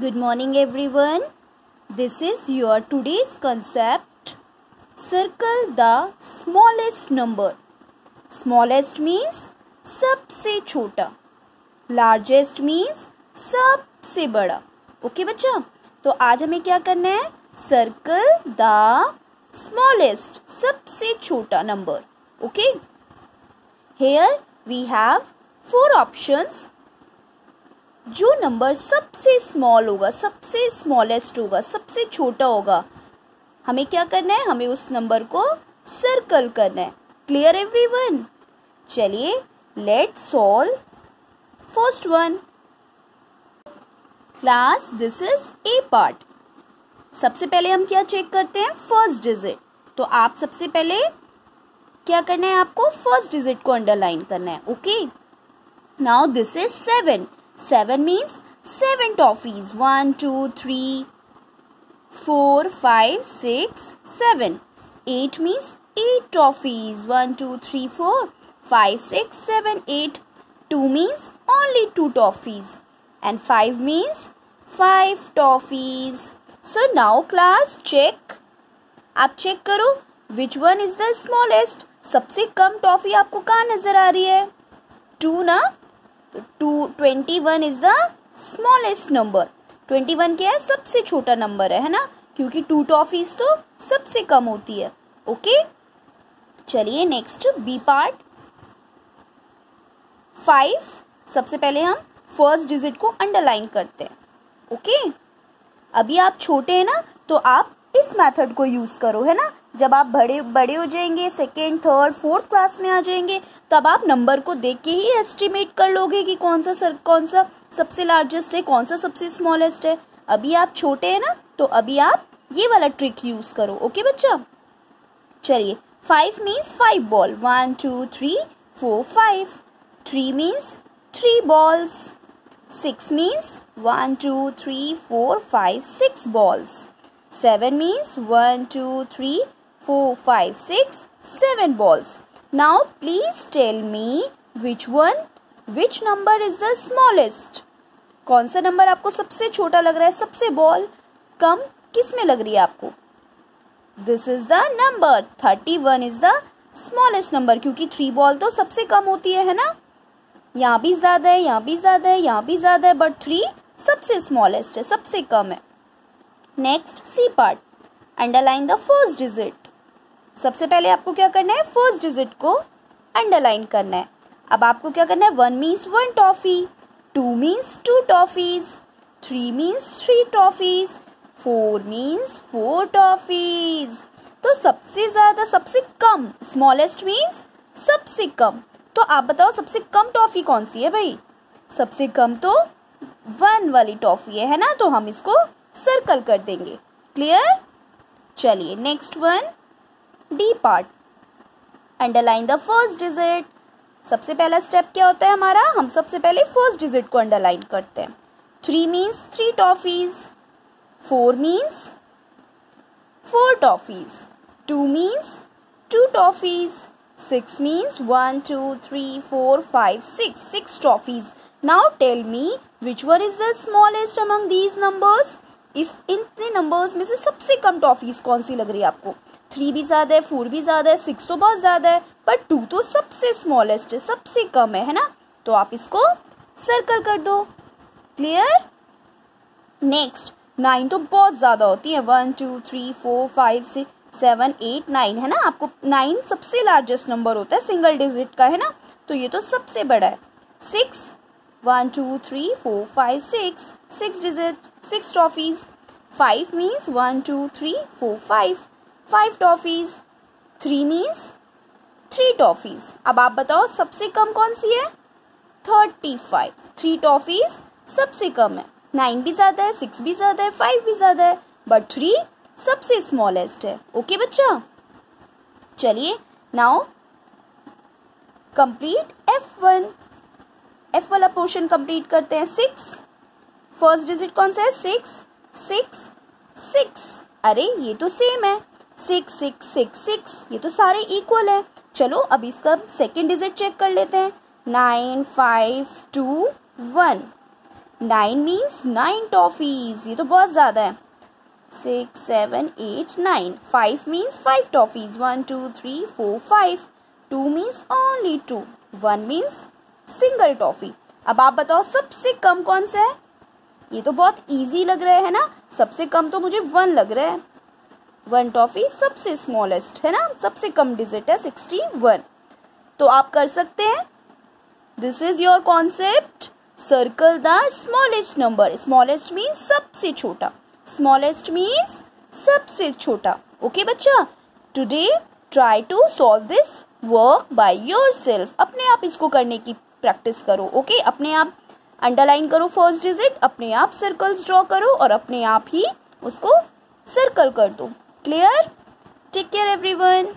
Good morning everyone. This is your today's concept. Circle the smallest number. Smallest means सबसे छोटा largest means सबसे बड़ा okay बच्चा तो आज हमें क्या करना है सर्कल द स्मॉलेस्ट सबसे छोटा number okay here we have four options जो नंबर सबसे स्मॉल होगा, सबसे स्मॉलेस्ट होगा, सबसे छोटा होगा, हमें क्या करना है? हमें उस नंबर को सर्कल करना है। क्लियर एवरीवन चलिए let solve first one class this is a part सबसे पहले हम क्या चेक करते हैं? फ़र्स्ट डिजिट तो आप सबसे पहले क्या करना है आपको? फ़र्स्ट डिजिट को अंडरलाइन करना है okay now this is seven Seven means seven toffees. One, two, three, four, five, six, seven. Eight means eight toffees. One, two, three, four, five, six, seven, eight. Two means only two toffees. And five means five toffees. So now class check. आप check करो which one is the smallest सबसे कम toffee आपको कहाँ नज़र आ रही है two ना तो two twenty one is the smallest number twenty one क्या है? सबसे छोटा नंबर है है ना? क्योंकि टू टॉफीज तो सबसे कम होती है। ओके चलिए नेक्स्ट बी पार्ट फाइव सबसे पहले हम फ़र्स्ट डिजिट को अंडरलाइन करते हैं। ओके अभी आप छोटे हैं ना तो आप इस मेथड को यूज़ करो, है ना? जब आप बड़े बड़े हो जाएँगे सेकेंड थर्ड फोर्थ क्लास में आ जाएँगे, तब आप नंबर को देख के ही एस्टिमेट कर लोगे कि कौन सा सर, कौन सा सबसे लार्जेस्ट है, कौन सा सबसे स्मॉलेस्ट है। अभी आप छोटे हैं ना तो अभी आप ये वाला ट्रिक यूज़ करो ओके बच्चा? चलिए five means five ball one two three four five three means three balls six means one two three four five six balls seven means one two three four five six seven balls now please tell me which one which number is the smallest कौन सा number आपको सबसे छोटा लग रहा है, सबसे ball कम किसमें लग रही है आपको? This is the number thirty one is the smallest number क्योंकि थ्री बॉल तो सबसे कम होती है है ना? यहाँ भी ज़्यादा है, यहाँ भी ज़्यादा है, यहाँ भी ज़्यादा है बट थ्री सबसे स्मॉलेस्ट है, सबसे कम है। Next C part underline the first digit सबसे पहले आपको क्या करना है? फ़र्स्ट डिजिट को अंडरलाइन करना है। अब आपको क्या करना है? One means one toffee two means two toffees three means three toffees four means four toffees तो सबसे ज़्यादा, सबसे कम स्मॉलेस्ट मीन्स सबसे कम। तो आप बताओ, सबसे कम टॉफी कौन सी है भाई? सबसे कम तो वन वाली टॉफी है है ना? तो हम इसको सर्कल कर देंगे. क्लियर चलिए next one D part underline the first digit सबसे पहला स्टेप क्या होता है हमारा? हम सबसे पहले फ़र्स्ट डिजिट को अंडरलाइन करते हैं. Three means three toffees four means four toffees two means two toffees six means one two three four five six six toffees now tell me which one is the smallest among these numbers इस इतने numbers में से सबसे कम toffees कौन सी लग रही है आपको? थ्री भी ज़्यादा है फोर भी ज़्यादा है सिक्स तो बहुत ज़्यादा है पर टू तो सबसे स्मॉलेस्ट है, सबसे कम है है ना? तो आप इसको सर्कल कर दो। क्लियर नेक्स्ट नाइन तो बहुत ज़्यादा होती है one two three four five six seven eight nine है ना? आपको नाइन सबसे लार्जेस्ट नंबर होता है सिंगल डिजिट का, है ना? तो ये तो सबसे बड़ा है। Six one two three four five six six digit six toffees five means one two three four five five toffees three means three toffees अब आप बताओ सबसे कम कौन सी है? थर्टी फाइव थ्री टॉफीज सबसे कम है. नाइन भी ज़्यादा है सिक्स भी ज़्यादा है फाइव भी ज़्यादा है. बट थ्री सबसे स्मॉलेस्ट है. ओके बच्चा? चलिए now complete F one F वाला पोर्शन कंप्लीट करते हैं. सिक्स फ़र्स्ट डिजिट कौन सा है? सिक्स सिक्स सिक्स अरे, ये तो सेम है. सिक्स सिक्स सिक्स सिक्स ये तो सारे इक्वल है. चलो, अब इसका सेकेंड डिजिट चेक कर लेते हैं. Nine five two one nine means nine toffees ये तो बहुत ज़्यादा है. Six seven eight nine five means five toffees one two three four five two means only two one means single toffee. अब आप बताओ, सबसे कम कौन सा है? ये तो बहुत इजी लग रहा है ना? सबसे कम तो मुझे वन लग रहा है। वन टॉफी सबसे स्मॉलेस्ट है ना? सबसे कम डिजिट है सिक्सटी वन तो आप कर सकते हैं। This is your concept circle the smallest number smallest means सबसे छोटा। स्मॉलेस्ट मीन्स सबसे छोटा। ओके बच्चा? Today try to solve this work by your अपने आप इसको करने की प्रैक्टिस करो ओके अपने आप अंडरलाइन करो फ़र्स्ट डिजिट अपने आप सर्कल्स ड्रॉ करो और अपने आप ही उसको सर्कल कर दो। Clear take care everyone